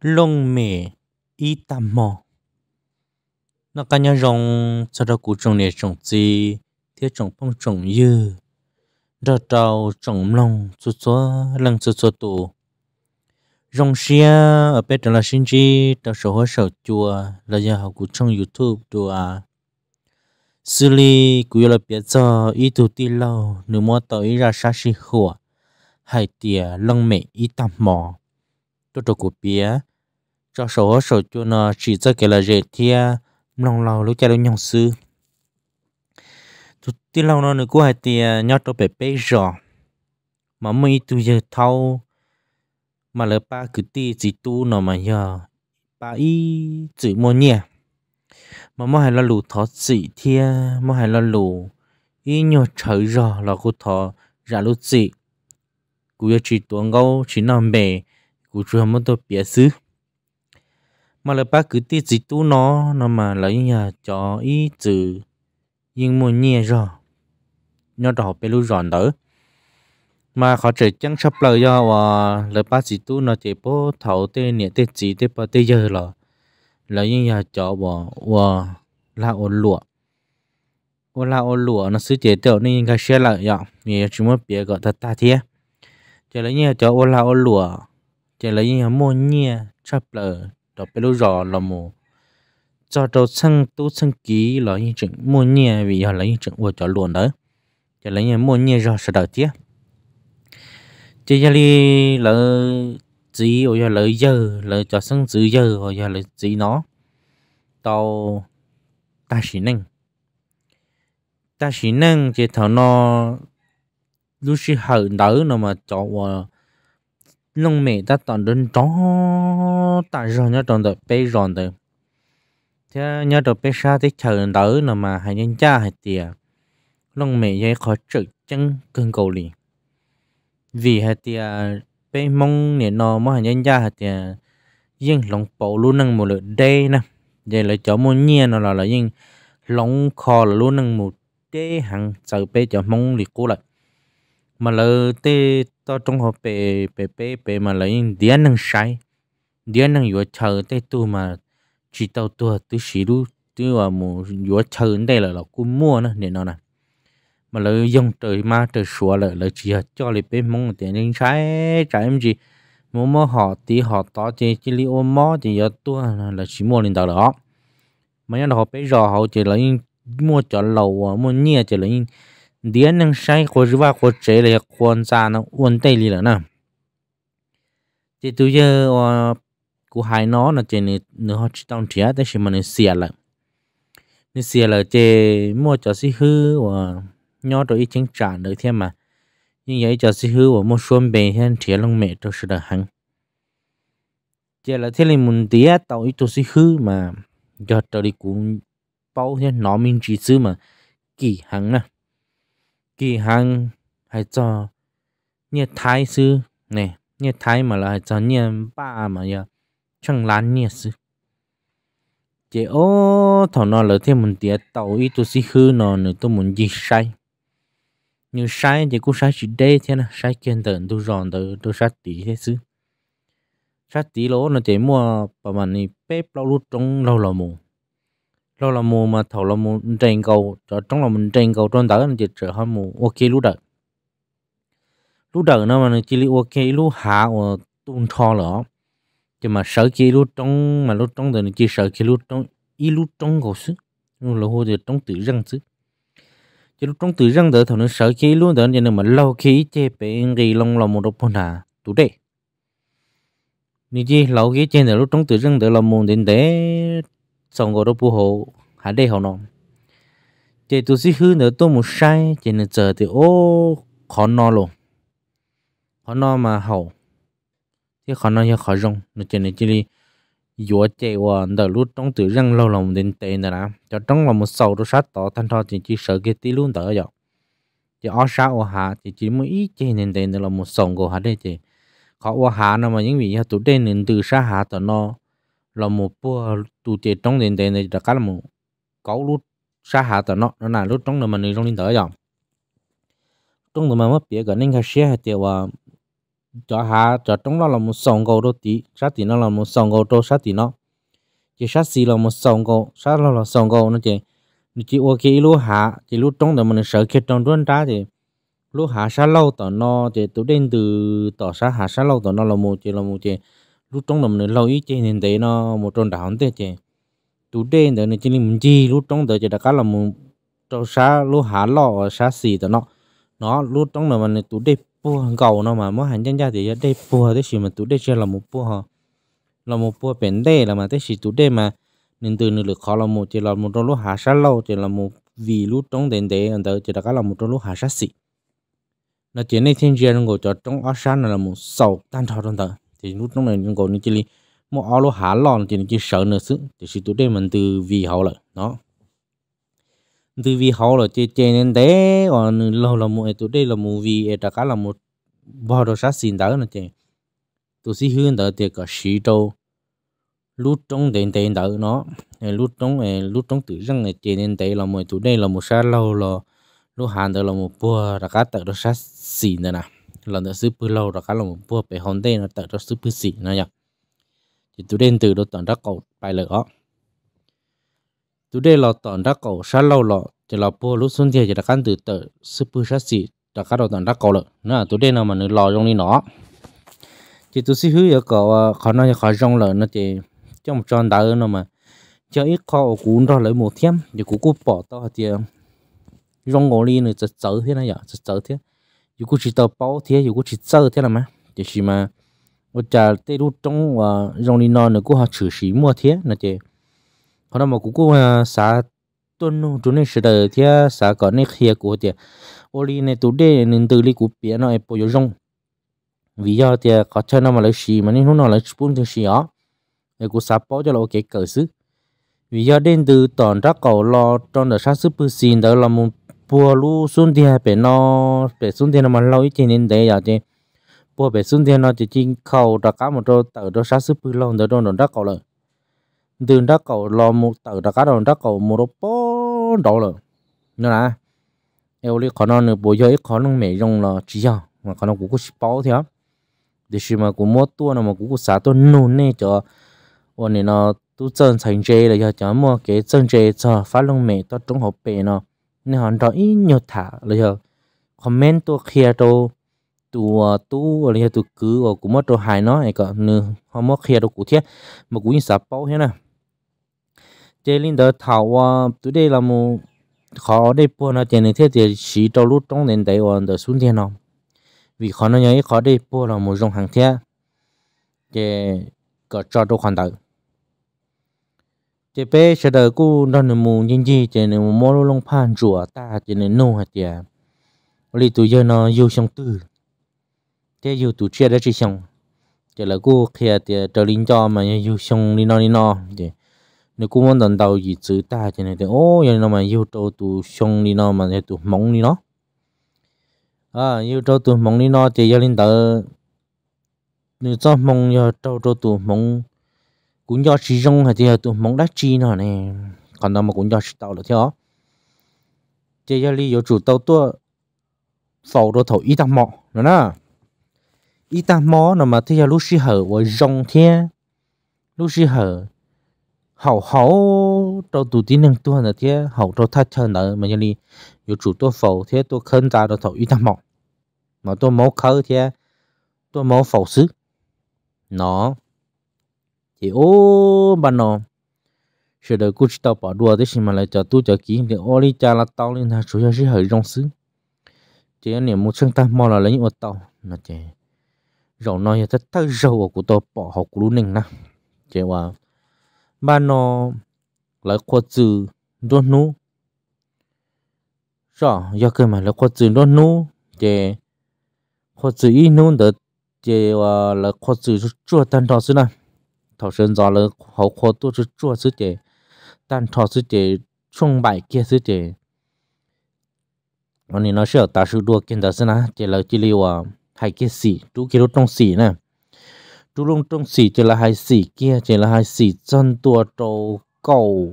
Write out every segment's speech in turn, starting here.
lông mẹ y tam mò nó cả nhà rong cho đó cụ trồng nè trồng gì thiết trồng phong trồng dư. Đó trâu trồng lông chút chút lăng chút chút tù. Rong xia, ở bên đó là sinh chi đó sổ hóa sổ chùa, là giờ học cụ trong youtube đùa à. Xử lý cụ là biết cho ít tù tì lâu nếu mua tới ra xa xì hùa hai tìa lông mẹ ít tam mò cho tôi cổ bia, cho sổ sổ cho nó chỉ cho cái là dễ thia. Lòng lòng lúc cha lúc nhong sư. Tụi tin lâu nó nữa cũng hai tia nhớ tôi bé bé rõ mà mấy tụi giờ thâu. Mà lỡ ba cứ ti chỉ tu nó mà giờ ba y chữ mua nhẹ. Mà mua hay là lù thọ chỉ thia. Mua hay là lù y nhớ trời rõ là cô thọ ra lúc chỉ. Cú chỉ tuồng gấu chỉ nằm bể cú chưa muốn tôi bịa xứ mà là bác cứ tiết gì tú nó nó mà lấy nhà cho ý chữ nhưng mà nhẹ rồi nó đỏ bé lưu ròn đỡ. Mà khó chỉ chẳng sắp lời do và lời bác gì tu nó chỉ bố thầu tê nhẹ tê chỉ tê bơ tê giờ là lấy nhà cho và và là ổn lụa. Và là ôn lụa nó sử chế tạo nên cái xe lại à, vậy thì chúng mới biết gọi thật ta thiệt cho lấy nhà cho ôn là ôn lụa chỉ lấy nhà mua nhẹ chấp lờ đó bây giờ rõ là mù cho đầu sang tu sang ký là những chuyện mua nhẹ, vì họ là những chuyện của cho luôn đó chỉ lấy những mua nhẹ rõ sẽ đầu tiếc chỉ là đi là gì ở giờ lấy giờ lấy cho sang giữ giờ ở giờ lấy gì nó. Tàu ta chỉ nên ta chỉ nên chỉ thằng nó lúc khi hở đỡ nó mà cho nông mẹ ta tận đến chó ta rồi nhớ toàn được bây rồi được. Thế nhớ được bây sa thì chờ đỡ nào mà hay nhân cha hay tiề nông mẹ dây khó trực chân cơn cầu liền vì hay tiề bây mong nè nó mà hay nhân cha hay tiề nhưng lòng bộ luôn năng một lượt đây nè. Vậy là chỗ mua nhia nó là là nhưng lòng kho là luôn năng một đê hàng chờ bây cho mong liệt cố lại. Mà lỡ tê to trong họ bề bề bề bề mà lấy đĩa năng sai. Đĩa năng vừa chờ tới tu mà chỉ tàu tua tu xí lu tu mà mù vừa chờ đây là là cũng mua nữa nên nó nè. Mà lấy dùng trời ma, trời sủa lại, lấy chỉ cho lấy bên mong tiền năng sai trái em gì. Mua mua họ tí, họ to chỉ chỉ li ôm mó thì giờ tua là chỉ mua lên tàu đó. Mà nhớ họ bây giờ họ chỉ lấy mua cho lầu, mua nhia chỉ lấy dia nang sai ko rửa ko chế le kon sa nó uon tây li là nè thì tôi giờ của hai nó là trên này nó học chỉ tông chia tới mà nó xìa lại nó xìa lại chế mua cho xí hư và nhỏ rồi ít chứng trả được thêm mà. Nhưng vậy cho xí hư và mua xuống bề hen chia lông mẹ cho sự đỡ hẳn. Chế là thế này muốn tía tàu ít tôi xí hư mà giờ tàu đi cũng bao hiện nó mình chỉ xứ mà kỳ hẳn nè kỳ hàng hay cho như thái sư. Nè như thái mà là cho như ba mà giờ chẳng lán như sư. Chỉ ô thằng nó là thêm một tiệt tàu ít tôi xí hư nó nữa, tôi muốn gì sai. Như sai thì cũng sai chỉ đây thế nè sai kiên tận, tôi ròn tôi tôi sát tí thế sư. Sát tí lỗ nó chỉ mua bà mà này, bếp lâu lúc trong lâu lâu mù lâu là mù mà thầu là mù trên cầu trong là mình trên cầu trên tới anh chị trở hơn mù ok lúc đợi lúc đợi nó mà chỉ li ok lúc hạ và tung thò lỡ. Chứ mà sợ kia lúc trong mà lúc trong thì chỉ sợ kia lúc trong ý lúc trong cầu sức lúc là hồi thì trong tự răng sức chứ lúc trong tự răng đỡ thằng nó sợ kia luôn đỡ cho nên mà lâu khi chế bé gì long là một đôi phong hà tủ đệ như gì lâu khi chế là lúc trong tự răng đỡ là một đến để xong rồi đó phù hộ hả đây họ nó chỉ tôi sĩ hư nữa tôi một sai chỉ nên chờ thì ô khó no luôn khó no mà hậu thì khó no như khó rong nó chỉ nên chỉ đi dùa chạy qua đỡ lúc trong tự răng lâu lòng đến tệ nữa là cho trong là một sầu đó sát tỏ thanh thọ thì chỉ sợ cái tí luôn đỡ rồi chỉ ở sao ở hạ thì chỉ mới ít chơi nên tệ là một sầu của hạ đây chỉ khó ở hạ nó mà những vị tụ đây nên từ xa hạ tỏ nó là một bữa tụ chơi trong đến đây này là cái là một cấu lút xa hạ tờ nó nó là lúc trong này mình trong linh tới rồi trong này mình mất bia cái nên cái xe hay tiêu à, cho hạ, cho trong đó là một sòng cầu đô tí sát tí nó là một sòng cầu đô sát tí nó. Chỉ sát xì là một sòng cầu sát là là sòng cầu nó chỉ chỉ ok lúc hạ, chỉ lúc trong đó mình sợ khi trong tuần ra thì lúc hạ sát lâu tờ nó, thì tụ đến từ tờ sát hạ sát lâu tờ nó là một, chỉ là một chỉ lúc trong đó mình lâu ít chỉ nên để nó một trong đảo thế chỉ tụ đến đó nên chỉ là mình chỉ lúc trong đó chỉ là cái là mình trong sát lúc hạ lọ sát xì tờ nó nó lúc trong đó mình tụ đến bùa cầu nó mà, mỗi hành chân ra thì đây bùa thế gì mà tụ đây chơi là một bùa hả? Là một bùa bền đây là mà, thế gì tụ đây mà. Nên từ nửa lực khó là một chỉ là một trong lúc hạ sát lâu, chỉ là một vì lúc trong đen đen anh tới chỉ là cái là một trong lúc hạ sát xì. Nó chỉ nên thiên nhiên ngồi cho trong là một sầu, tan thọ trong đó thì lúc trong này ngồi như chỉ một áo lô hạ lòn chỉ là chỉ sợ nữa sự thì sự tụi đây mình từ vì hậu lại nó từ vì hậu là chơi chơi nên thế còn lâu là một tụi đây là một vì tất cả là một bao đồ sát xin đó là chơi tụi sĩ hướng đó thì có sĩ đâu lúc trong tiền tiền đó nó. Lúc trong lúc trong tự rằng là chơi nên thế là một tụi đây là một sát lâu là lúc hàng đó là một bùa tất cả tự đồ sát xin đó nè. Lần đó super lâu tất cả là một bùa bị hòn đây nó tự đó super xin nó nhá thì tụi đây từ đó tận ra cầu bài lỡ tu đây là tận ra cầu sát lâu lọ thì là bố lúc xuân thì chỉ là căn từ tờ sư super sát xì đã cá đầu tận ra cầu lợ. Nữa tu đây là mà nó lò trong đi nó thì tu sĩ hứa có à, khó nói khó trong lợn nó chỉ trong tròn đá nó mà cho ít khó cũng ra lấy một thêm thì cũng cũng bỏ to thì à, rong ngồi đi nữa chật chở thế này giờ, chật chở thế. Dù cũng chỉ tờ bao thế dù cũng chỉ chở thế là mà thì chỉ mà 我家带路中啊，让你那那个哈吃西莫天那些。họ mà cũng có xã tuần nó chúng này sẽ đợi thì xã có này kia của thì ô li này tụ đề nên từ li của biển nó bao nhiêu rong vì do thì có chơi nó mà lấy xì mà nên hôm nào lấy spoon thì xì ó để của xã bao cho là ok cỡ xứ vì do đến từ toàn ra cầu lo trong đợt sát sức bự xin đó là một bùa lu xuân thì bể nó bể xuân thì nó mà lâu ít thì nên để giờ thì bùa bể xuân thiên nó chỉ chính cầu ra cá một đôi tờ đôi sát sức bự lâu đó trong đợt cầu rồi đường đã cầu lo một tờ đã cá đồng đã cầu một đôi bó đầu rồi nữa là eo li khó năng nữa, bố giờ ít khó năng mẹ dùng là chỉ cho, mà khó năng cũng có bao theo để xem mà cũng mua tua nào mà cũng có xả tua nôn nè cho ôn này nó tu chân thành chế là cho mua cái chân chế cho phát lông mẹ to trong hộp bể nó. Nên họ đó ít nhiều thả là cho comment tua kia đâu tu tu là tu cứ cũng mất rồi, hài nó ấy cả nữa họ mất kia đâu cụ thiết. Mà cũng như sập bao thế này chế linh đỡ thảo à tụi đây là một khó đây buồn là tiền này thế thì chỉ trong lúc trong nền đấy hoàn đỡ xuống thiên nào. Vì khó nó nhớ, khó đây buồn là một dòng hàng thế chế có cho đâu khoản đỡ chế bé sẽ đợi cô đó là mù nhân gì chế này một món lông phan rùa ta chế này nô hạt tiền lý tụi giờ nó yêu xong tư thế dù tụi chia đã chỉ xong, chỉ là cô kia thì trở lên cho mà yêu xong đi nó đi nó chế nếu cô muốn đào gì chữ ta thì này thì, ô, giờ nó mà yêu trâu tụ xong đi nó mà tụ mong đi nó à yêu trâu tụ mong đi nó thì giờ lên tờ, nếu cho mong giờ trâu trâu tụ mong cũng do chỉ dùng hay thì tụ mong đã chi nó này còn đâu mà cũng do chỉ tàu được theo thì giờ li yêu chủ tàu tua phẩu đồ thầu ít tăng mọ nữa nè. ít tăng mỏ nó mà thì giờ lúc xí hở và rong thế lúc xí hở hậu hậu đâu tụ tin năng tu là thế hậu đâu thắt chân nữa mà như đi有主多否thế tôi khấn ra đó thầu ít thằng mọc mà tôi máu khơi thế tôi máu phẩu sức nó thì ô bạn nó sẽ được cô chỉ tao bỏ đùa thế mà lại cho tôi cho kỹ thì ô đi cha là tao lên thằng chủ yếu là hơi rong sức chỉ anh niệm một chân ta mò là lấy những ô tao nó chỉ rồi nói thật thật rầu của tôi bỏ học của luôn nè chỉว่าบ้านนอแล้วควรจือด้วนนู้rõ giờ cơ mà là khoa chữ đó nu chế khoa chữ ít nu được chế và là khoa chữ chua tan thọ xứ này thọ sơn gió là hậu khoa tu chữ chua xứ chế tan thọ xứ chế trung bài kia xứ chế anh nói sẽ ta sự đua kiến đó xứ này chế là chỉ liu à hai kia xì chú kia trong xì nè, chú lông trong xì chỉ là hai xì kia chỉ là hai xì chân tua trâu cầu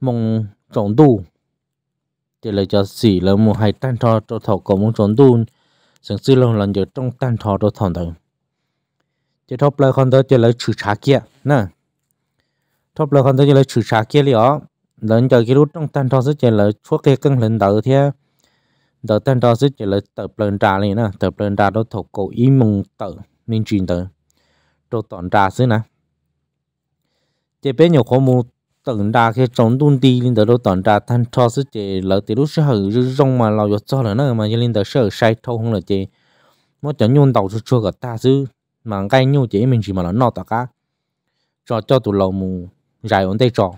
mong trọng tu. Chỉ là cho xì là một hai tan thọ cho thọ cầu mong trọng tu. Sáng sư lòng lần giờ trong tan thọ cho thọ đầu chỉ thọ lại con đó chỉ là chữ trả kia nè. Thọ lại con đó chỉ là chữ trả kia liền lần giờ kia lúc trong tan thọ sẽ chỉ là chuột cái cân lần đầu thế đó tên đó rất là tập lần trà này nè tập lần trà đó thuộc cổ ý mong tự nên truyền tự. Cho toàn trà xứ nè. Chế bé nhiều khó mua tận trà khi trong tuần đi lên đó toàn trà thanh cho sức chế lỡ từ lúc sau rư rong mà lao cho là nó mà lên đó sợ sai thâu không là chế. Mà chẳng nhon đầu cho cho cả ta chứ mà cái nhau chế mình chỉ mà nó nọ tạ cá. Cho cho tụ lầu mù dài ổn tay cho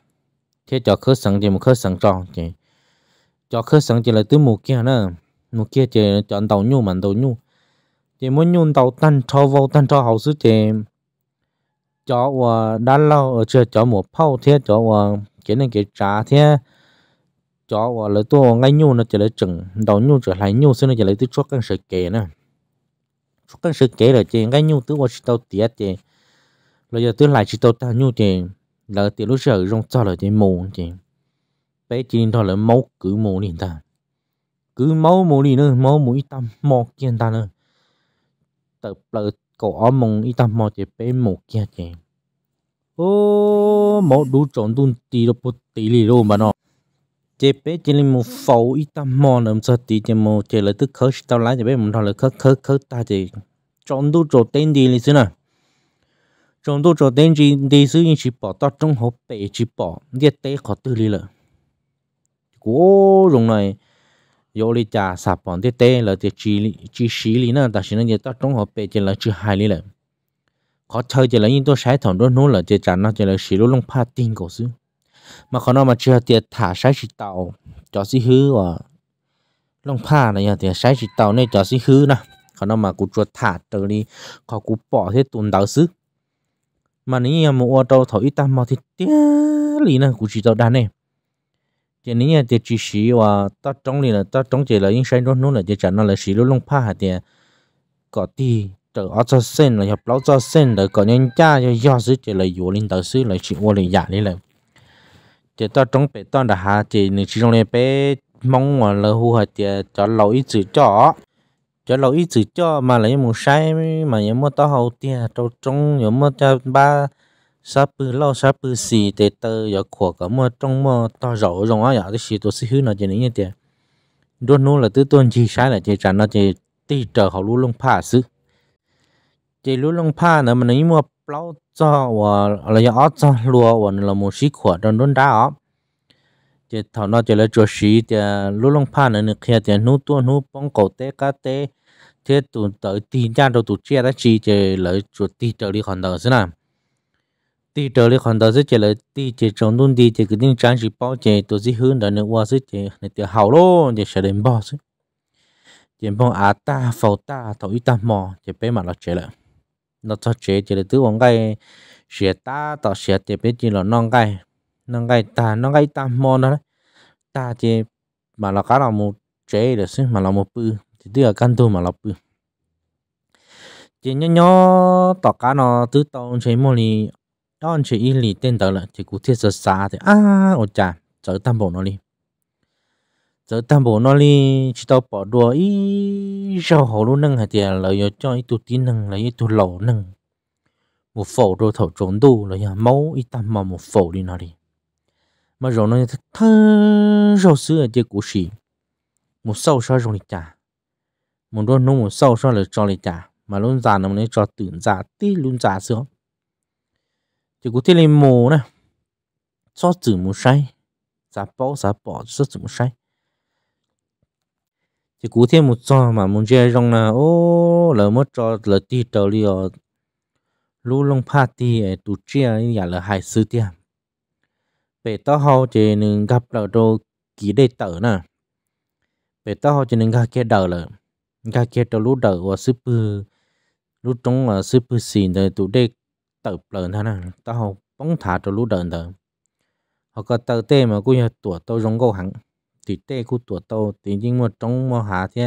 thế cho khớp sẵn thì một khớp sẵn cho chế cho khơi sáng chỉ là từ mù kia nữa mù kia chỉ chọn tàu nhu mà tàu nhu. Chỉ muốn nhu tàu tan cho vào tan cho hậu sứ chỉ cho và đã lâu ở chưa, cho một phao thế cho và cái này cái trà thế cho và lấy tôi ngay nhu nó chỉ lấy chừng đầu nhu trở lại nhu xin nó chỉ lấy từ chốt cái sự kể nè. Chốt cái sự kể là chỉ ngay nhu từ qua chỉ tàu tiệt chỉ rồi giờ từ lại chỉ tàu ta nhu chỉ là tiền lúc giờ rong cho là chỉ mù chỉ bé chín thôi là máu cứ mù liền ta. Cứ máu mù liền nữa, máu mũi tâm mò kia ta nữa. Tập là cổ ở mông ít tâm mò chỉ bé một kia chị ô, máu đủ tròn tuôn tì đâu bút tì lì đâu mà nó chỉ bé chỉ là một phẩu ít tâm mò nằm sao tì chỉ một chỉ là tức khơi tao lái chỉ bé một thôi là khơi khơi khơi ta chỉ. Tròn đủ tròn tên đi lì xí nè đó cho đến tên đi đi xí chỉ bỏ tao trong hộp bể chỉ bỏ đi tế khó tư lý lợi cố dùng này yo li cha sạp bọn tê tê là te chi chi xí lý nè ta xin nó ta trong hợp bề chỉ là chữ hai lý là khó chơi chỉ là những tôi sai thằng đó nó là chỉ trả nó chỉ là xí lô long pha tin cổ xứ. Mà khó nó mà chưa tiệt thả sai chỉ tàu cho xí hư và long pha này nhà tiệt sai chỉ tàu này cho xí hư nè khó nó mà cụ chuột thả trở đi khó cụ bỏ thế tuần đạo xứ. Mà nếu như một ô tô thổi ít tam mà thì tiếc lý nè cụ chỉ tàu đàn này chỉ nếu như chỉ chỉ sĩ và ta trong này là ta trong chỉ là những sản phẩm nó là chỉ chẳng nó là sĩ luôn long pha hạt tiền có đi từ ở cho sen là nhập lâu cho sen là có nhân cha cho do sự chỉ là dụ linh đạo sư là chỉ vô linh giả đi là chỉ ta trong bể ta đã hạ chỉ nếu chỉ trong này bé mong mà là hù hạt tiền cho lâu ít chữ cho cho lâu ít chữ cho mà là những một sai mà những một tao hậu tiền trong trong những một cha ba sa bự lâu sa bự xì để tơ, giờ khổ cả mua trong mua to rộng rộng á, giờ cái xì tôi sẽ hư nó chỉ như thế đôi nô là tứ tuần chỉ sai là chỉ chẳng nó chỉ tì trở họ luôn lông pha xứ. Chỉ luôn lông pha nữa mà nếu mua lâu cho và là giờ cho lúa và là một xí khổ trong đốn đá ó. Chỉ thảo nó chỉ là cho xí thì luôn lông pha nữa kia thì nô tua nô bông cổ té cá té. Thế tụ tới tiền cha đâu tụ chia ra chỉ chỉ lấy chuột tì trở đi còn đỡ thế nào đi trở lại còn đó rất là đi chỉ trong luôn đi cái tiếng trang chỉ bao chỉ tôi chỉ hướng đó nữa qua rất chỉ này thì hậu luôn chỉ sẽ đến bao chứ chỉ bao à ta phẩu ta thầu ít ta mò chỉ bé mà nó chế lại nó cho chỉ là tứ vòng cái sẽ ta tạo sẽ chỉ bé chỉ là non cái non cái ta non cái ta mò đó ta chỉ mà là cái nào một chế được chứ mà là một bự thì tức là căn tu mà là bự chỉ nhỏ nhỏ, tỏ cá nó tứ tông chế mò li đó chỉ ý lì tên đó là cụ thiết sơ xa thì à ôi chà giờ tam bộ nó đi. Giờ tam bộ nó đi, chỉ tao bỏ đùa ý sao hồ luôn nâng hạt tiền lợi cho ít tụt tin nâng, lấy ít tụt lẩu nâng. Một phổ đồ thầu trốn đủ là nhà máu ít tam mà một phổ đi nó đi. Mà rồi nó thơ rồi xưa chỉ cụ sĩ một sau sao rồi đi chả. Một đôi nó một sau sao là cho đi chả. Mà luôn già nó mới cho tưởng già, tí luôn già xưa chỉ có thể lên mù nè cho chữ một sai giá bao giá bỏ cho chữ một sai chỉ có thể một cho mà muốn chơi trong là ô lỡ mất cho lỡ đi đầu đi ở lú long party ở tụ chia nhà là hai sư tiền bể tao hậu chỉ nên gặp lỡ đồ kỹ đề tờ nè bể tao hậu chỉ nên gặp kia đầu là gặp kia đầu lú đầu và sư bư lú trong là sư bư xỉn rồi tụ đề tập lần thế này tao học bóng thả cho lũ đợn đợn họ có tờ tê mà cũng như tuổi tôi giống câu hẳn. Thì tê cũng tuổi tôi thì nhưng mà trong mà hạ thì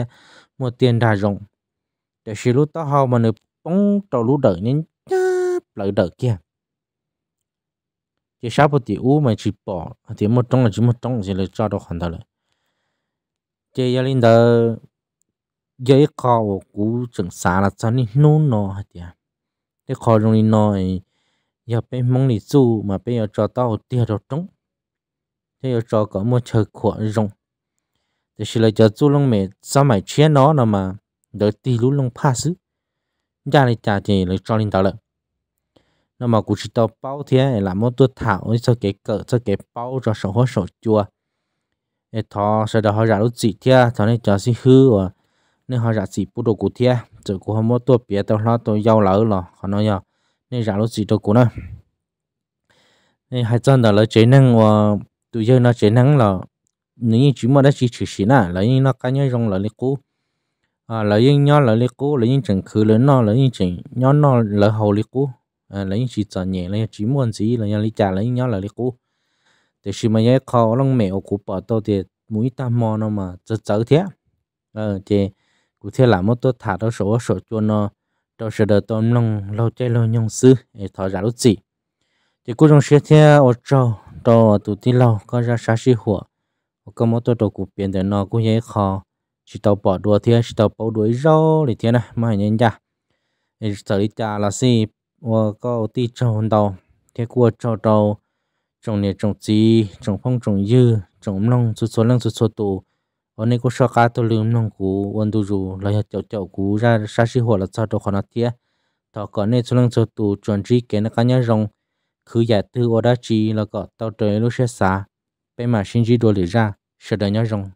mà tiền đa rộng. Để xí lũ tao học mà được bóng cho lũ đợn nên cháp lợi đợn kia. Chỉ sao một tiểu mà chỉ bỏ, thì một trong là chỉ một trong thì là cho được hoàn thành rồi. Chỉ gia linh đó khó của cú chẳng xả là cho nên nô nọ hả tiền để khó trong đi nói giờ bên mong đi du mà bây giờ cho tao tiền đâu trống. Thế giờ cho có một chờ khỏe rong thì chỉ là cho du long mẹ, sao mày chia nó nào mà đỡ tì lú long pass ra này trả thì lấy cho linh tao lại nó mà cũng chỉ tao bao thế là một tôi thảo cho cái cỡ cho cái bao cho sổ hoa sổ chua. Để thọ sau đó họ ra lúc gì thế thọ này cho xin hư và nên họ ra gì bút đồ cụ thế rồi của họ mua tua bia tao lo, tôi giàu lỡ là họ nói nhau nên giả lúc gì đồ cũng nói. Nên hai chân đó là chế năng và tụi giờ nó chế năng là nếu như chỉ mà đã chỉ chỉ xí nè là như nó cá nhân rong là lấy cũ. À là như nhau là lấy cũ là như chẳng khứ lớn nó là như chẳng nhau nó là hậu lấy cũ. À là như chỉ chọn nhẹ là chỉ muốn gì là như lấy trả là như nhau là lấy cũ. Thì khi mà nhớ khó lòng mẹ của bà tôi thì mũi ta mò nó mà chớ chớ thế. Ờ thì cụ thể là một tôi thả đó số số cho nó đó sẽ đợi tôi lòng lâu chơi lâu nhung sư để thọ ra lúc gì thì cô trong xe thế ở châu đó tụ tí lâu, có ra sát sĩ 火 có một tôi đồ cụ biến để nó cũng dễ khó chỉ tàu bỏ đùa thế chỉ tàu bỏ đuổi rau thì thế này mà nhân ra thì xử lý trả là gì và có tí trâu đầu thế của châu đầu trồng này trồng gì trồng phong, trồng dư, trồng nông số số lăng số số tù ở đây có sao cá tôi lượm nông cũ quân tu dù là chậu chậu cũ ra sát sĩ 火 là sao đồ khó nó tiếc thọ có nên số lăng số tù chuẩn chỉ cái nó cá nhân rồng cứ giải tư ở đó chỉ là có tàu trời lúc sẽ xa bên mà sinh chỉ đồ lì ra sợ đời nhau rồng